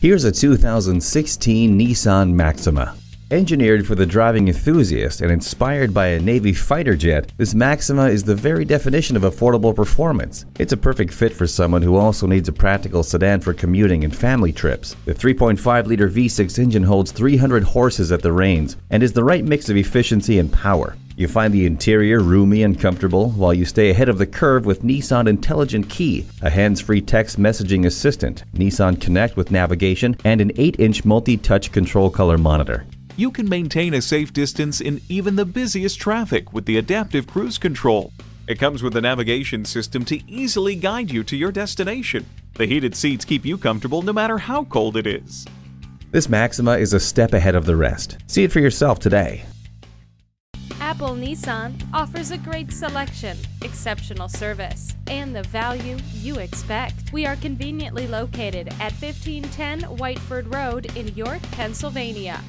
Here's a 2016 Nissan Maxima. Engineered for the driving enthusiast and inspired by a Navy fighter jet, this Maxima is the very definition of affordable performance. It's a perfect fit for someone who also needs a practical sedan for commuting and family trips. The 3.5-liter V6 engine holds 300 horses at the reins and is the right mix of efficiency and power. You find the interior roomy and comfortable while you stay ahead of the curve with Nissan Intelligent Key, a hands-free text messaging assistant, Nissan Connect with navigation, and an 8-inch multi-touch control color monitor. You can maintain a safe distance in even the busiest traffic with the adaptive cruise control. It comes with a navigation system to easily guide you to your destination. The heated seats keep you comfortable no matter how cold it is. This Maxima is a step ahead of the rest. See it for yourself today. Apple Nissan offers a great selection, exceptional service, and the value you expect. We are conveniently located at 1510 Whiteford Road in York, Pennsylvania.